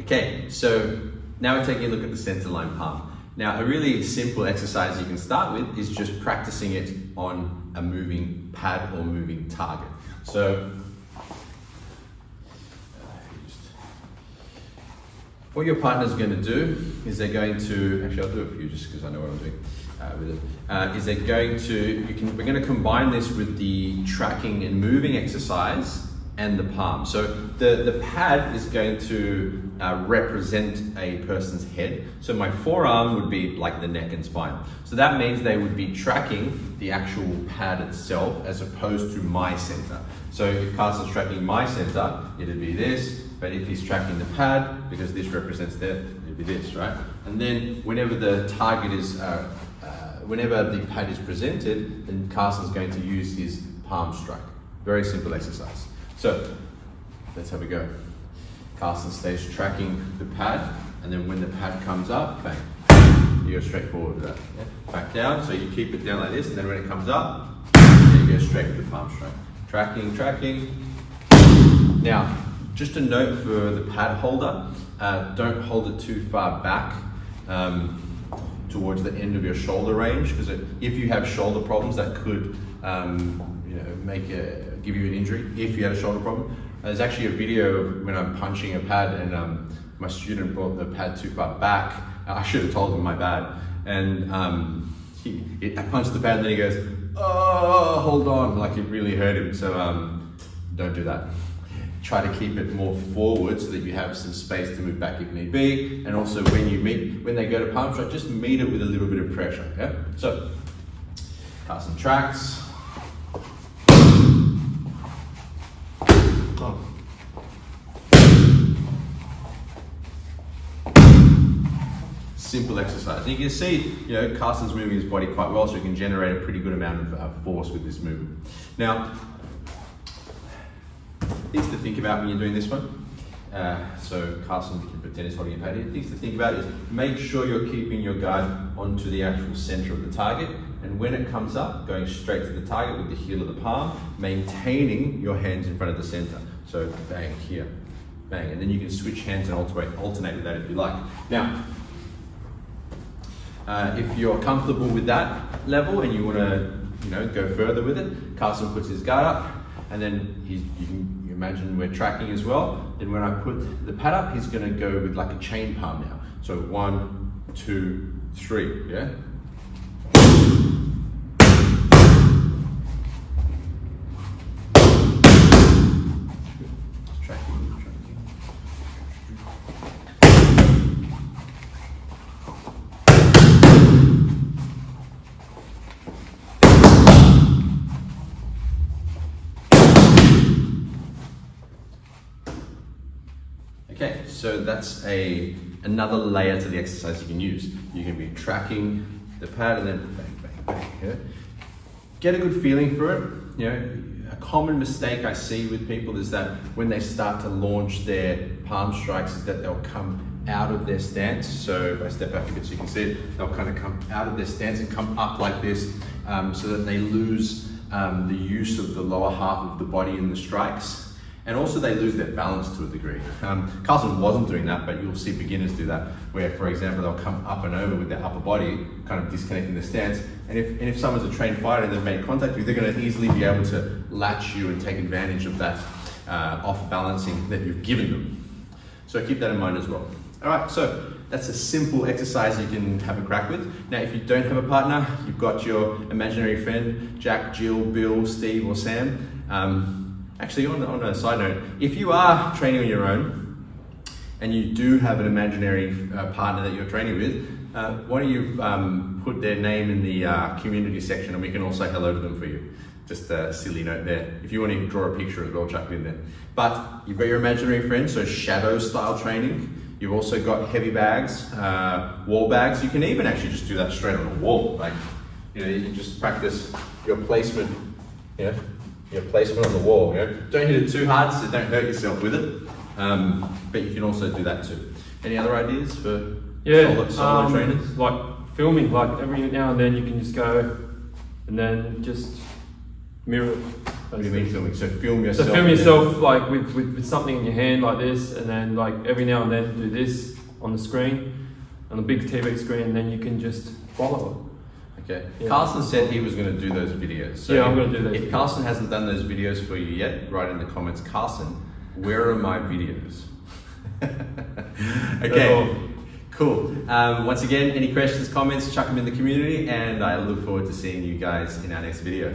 Okay, so now we're taking a look at the center line palm. Now, a really simple exercise you can start with is just practicing it on a moving pad or moving target. So, what your partner's going to do is they're going to, actually I'll do it for you just because I know what I'm doing uh, with it. Uh, is they're going to, you can, we're going to combine this with the tracking and moving exercise and the palm. So the, the pad is going to uh, represent a person's head. So my forearm would be like the neck and spine. So that means they would be tracking the actual pad itself as opposed to my center. So if Carson's tracking my center, it'd be this, but if he's tracking the pad, because this represents that, it'd be this, right? And then whenever the target is, uh, uh, whenever the pad is presented, then Carson's going to use his palm strike. Very simple exercise. So let's have a go. Carson stays tracking the pad, and then when the pad comes up, bang, you go straight forward with that. Yeah. Back down, so you keep it down like this, and then when it comes up, you go straight with the palm strike. Tracking, tracking. Now, just a note for the pad holder, uh, don't hold it too far back um, towards the end of your shoulder range, because if you have shoulder problems, that could um, you know, make a, give you an injury if you had a shoulder problem. There's actually a video of when I'm punching a pad and um, my student brought the pad too far back. I should have told him my bad. And um, he, I punched the pad and then he goes, oh, hold on, like it really hurt him. So um, don't do that. Try to keep it more forward so that you have some space to move back if need be. And also when you meet, when they go to palm strike, just meet it with a little bit of pressure, yeah? So, some tracks. Simple exercise. And you can see, you know, Carson's moving his body quite well, so he can generate a pretty good amount of uh, force with this movement. Now, things to think about when you're doing this one. Uh, so Carson can pretend he's holding a pad here. Things to think about is make sure you're keeping your guard onto the actual center of the target. And when it comes up, going straight to the target with the heel of the palm, maintaining your hands in front of the center. So bang here, bang. And then you can switch hands and alternate, alternate with that if you like. Now, uh, if you're comfortable with that level and you want to, you know, go further with it, Carson puts his guard up, and then he's, you can you imagine we're tracking as well. Then when I put the pad up, he's going to go with like a chain palm now. So one, two, three, yeah. Okay, so that's a another layer to the exercise you can use. You can be tracking the pad and then bang, bang, bang. Yeah? Get a good feeling for it. You know, a common mistake I see with people is that when they start to launch their palm strikes is that they'll come out of their stance. So if I step back a bit so you can see it, they'll kind of come out of their stance and come up like this um, so that they lose um, the use of the lower half of the body in the strikes and also they lose their balance to a degree. Um, Carson wasn't doing that, but you'll see beginners do that, where, for example, they'll come up and over with their upper body, kind of disconnecting the stance. And if, and if someone's a trained fighter and they've made contact with you, they're going to easily be able to latch you and take advantage of that uh, off balancing that you've given them. So keep that in mind as well. All right, so that's a simple exercise you can have a crack with. Now, if you don't have a partner, you've got your imaginary friend, Jack, Jill, Bill, Steve, or Sam. Um, Actually, on, on a side note, if you are training on your own and you do have an imaginary uh, partner that you're training with, uh, why don't you um, put their name in the uh, community section and we can also hello to them for you. Just a silly note there. If you want to draw a picture as well, chuck it in there. But you've got your imaginary friend, so shadow style training. You've also got heavy bags, uh, wall bags. You can even actually just do that straight on the wall. Like, you know, you can just practice your placement. Yeah, your placement on the wall. You know? Don't hit it too hard so don't hurt yourself with it. Um, but you can also do that too. Any other ideas for yeah, solo, solo um, trainers? Like filming, like every now and then you can just go and then just mirror What do you mean filming? So film yourself. So film and then- yourself like with, with, with something in your hand like this, and then like every now and then do this on the screen, on the big TV screen, and then you can just follow Okay. Yeah. Carlson said he was going to do those videos. So Yeah, I'm gonna do those If videos. Carlson hasn't done those videos for you yet, write in the comments, Carlson, where are my videos? okay. Cool. Um, once again, any questions, comments, chuck them in the community, and I look forward to seeing you guys in our next video.